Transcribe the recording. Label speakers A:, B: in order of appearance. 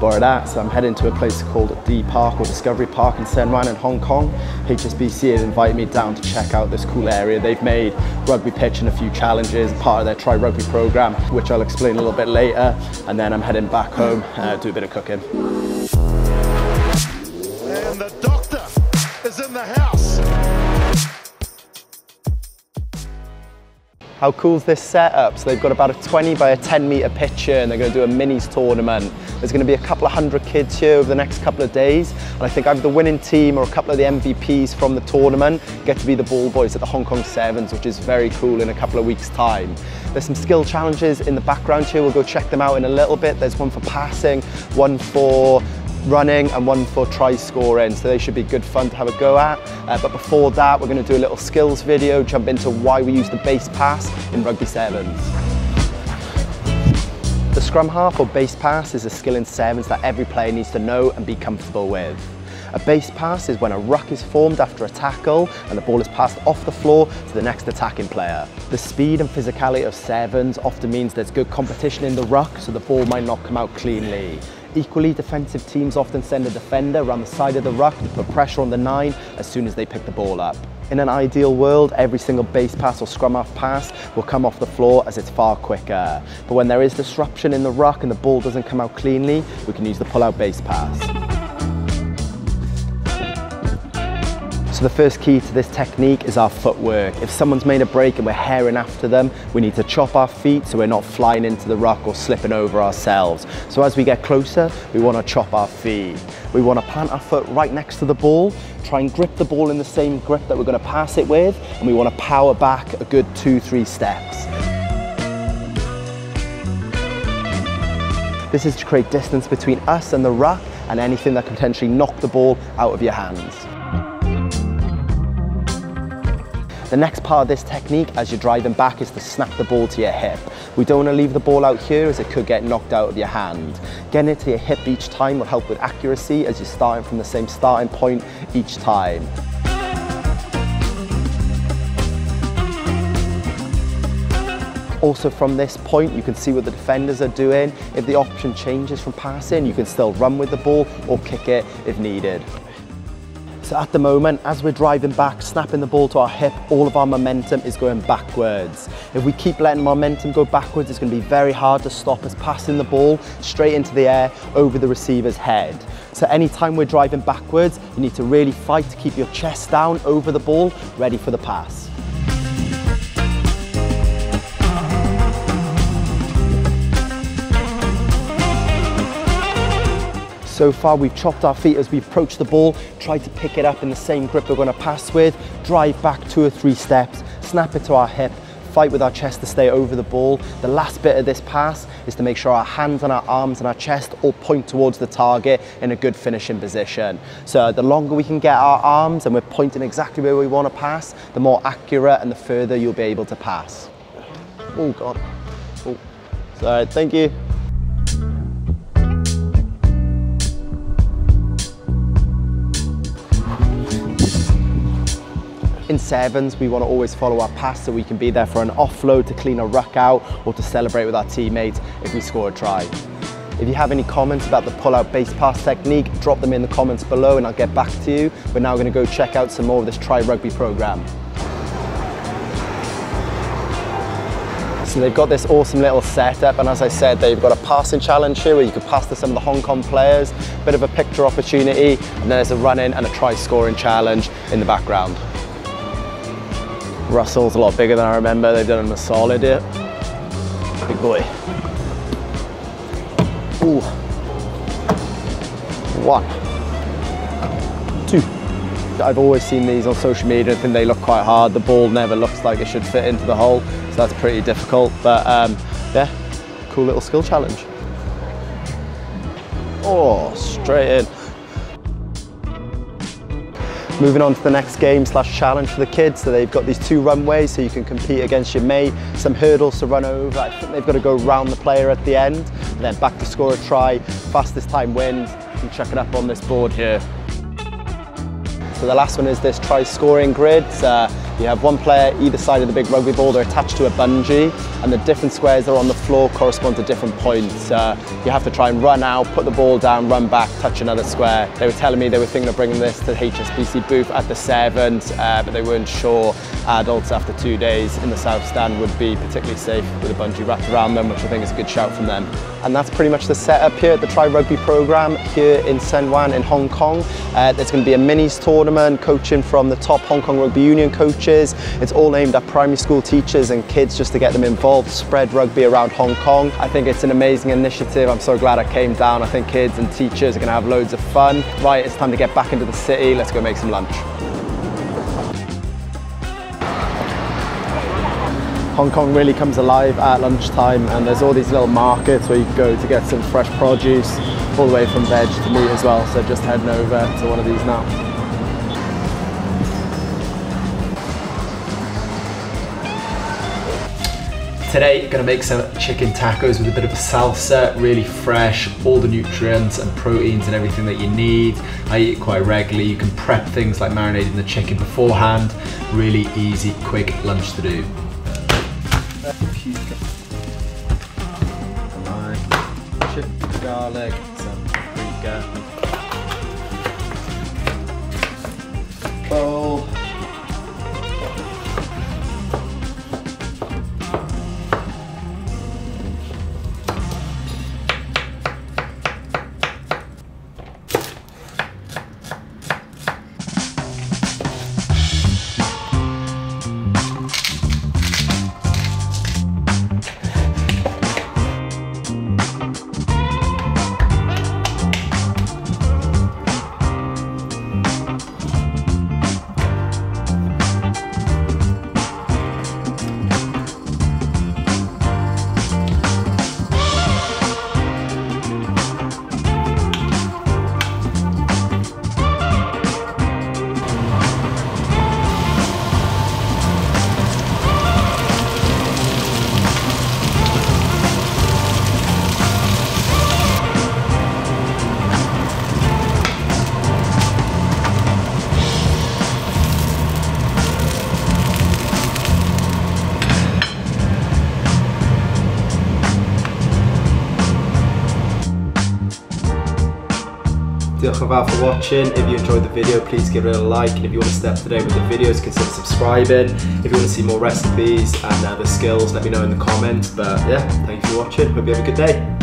A: borrow that. So I'm heading to a place called D Park or Discovery Park in Tsuen Wan in Hong Kong. HSBC had invited me down to check out this cool area. They've made rugby pitch and a few challenges, part of their Try Rugby program, which I'll explain a little bit later. And then I'm heading back home, uh, do a bit of cooking.
B: And the doctor is in the house.
A: How cool is this setup? So they've got about a 20 by a 10 metre pitch and they're going to do a minis tournament. There's going to be a couple of hundred kids here over the next couple of days and I think either the winning team or a couple of the MVPs from the tournament get to be the ball boys at the Hong Kong Sevens which is very cool in a couple of weeks time. There's some skill challenges in the background here, we'll go check them out in a little bit. There's one for passing, one for running and one for try scoring so they should be good fun to have a go at uh, but before that we're going to do a little skills video jump into why we use the base pass in rugby sevens the scrum half or base pass is a skill in sevens that every player needs to know and be comfortable with a base pass is when a ruck is formed after a tackle and the ball is passed off the floor to the next attacking player. The speed and physicality of sevens often means there's good competition in the ruck so the ball might not come out cleanly. Equally, defensive teams often send a defender around the side of the ruck to put pressure on the nine as soon as they pick the ball up. In an ideal world, every single base pass or scrum half pass will come off the floor as it's far quicker. But when there is disruption in the ruck and the ball doesn't come out cleanly, we can use the pull-out base pass. So the first key to this technique is our footwork. If someone's made a break and we're herring after them, we need to chop our feet so we're not flying into the ruck or slipping over ourselves. So as we get closer, we want to chop our feet. We want to plant our foot right next to the ball, try and grip the ball in the same grip that we're going to pass it with, and we want to power back a good two, three steps. This is to create distance between us and the ruck and anything that can potentially knock the ball out of your hands. The next part of this technique as you're driving back is to snap the ball to your hip. We don't want to leave the ball out here as it could get knocked out of your hand. Getting it to your hip each time will help with accuracy as you're starting from the same starting point each time. Also from this point, you can see what the defenders are doing. If the option changes from passing, you can still run with the ball or kick it if needed. So at the moment, as we're driving back, snapping the ball to our hip, all of our momentum is going backwards. If we keep letting momentum go backwards, it's going to be very hard to stop us passing the ball straight into the air over the receiver's head. So anytime we're driving backwards, you need to really fight to keep your chest down over the ball, ready for the pass. So far we've chopped our feet as we approach the ball, tried to pick it up in the same grip we're going to pass with, drive back two or three steps, snap it to our hip, fight with our chest to stay over the ball. The last bit of this pass is to make sure our hands and our arms and our chest all point towards the target in a good finishing position. So the longer we can get our arms and we're pointing exactly where we want to pass, the more accurate and the further you'll be able to pass. Oh God. Oh. Thank you. In sevens, we want to always follow our pass so we can be there for an offload to clean a ruck out or to celebrate with our teammates if we score a try. If you have any comments about the pull-out base pass technique, drop them in the comments below and I'll get back to you. We're now going to go check out some more of this Try Rugby program. So they've got this awesome little setup and as I said they've got a passing challenge here where you can pass to some of the Hong Kong players, bit of a picture opportunity and then there's a run-in and a try scoring challenge in the background. Russell's a lot bigger than I remember. They've done him a solid here. Big boy. Ooh. One. Two. I've always seen these on social media. I think they look quite hard. The ball never looks like it should fit into the hole. So that's pretty difficult. But um, yeah, cool little skill challenge. Oh, straight in. Moving on to the next game slash challenge for the kids. So they've got these two runways so you can compete against your mate, some hurdles to run over. I think they've got to go round the player at the end and then back to score a try. Fastest time wins. You can check it up on this board here. So the last one is this try scoring grid. Uh, You have one player either side of the big rugby ball, they're attached to a bungee, and the different squares that are on the floor correspond to different points. Uh, you have to try and run out, put the ball down, run back, touch another square. They were telling me they were thinking of bringing this to HSBC booth at the Sevens, uh, but they weren't sure adults after two days in the South Stand would be particularly safe with a bungee wrapped around them, which I think is a good shout from them. And that's pretty much the setup here at the Try Rugby program here in Tsuen Wan in Hong Kong. Uh, there's going to be a minis tournament, coaching from the top Hong Kong Rugby Union coaches. It's all aimed at primary school teachers and kids just to get them involved, spread rugby around Hong Kong. I think it's an amazing initiative. I'm so glad I came down. I think kids and teachers are going to have loads of fun. Right, it's time to get back into the city. Let's go make some lunch. Hong Kong really comes alive at lunchtime and there's all these little markets where you go to get some fresh produce all the way from veg to meat as well so just heading over to one of these now. Today, I'm gonna make some chicken tacos with a bit of a salsa, really fresh, all the nutrients and proteins and everything that you need. I eat it quite regularly. You can prep things like marinating the chicken beforehand. Really easy, quick lunch to do. Chicken, garlic, some paprika. Bowl. Fawr for watching. If you enjoyed the video, please give it a like. And if you want to stay up to date with the videos, consider subscribing. If you want to see more recipes and other skills, let me know in the comments. But yeah, thank you for watching. Hope you have a good day.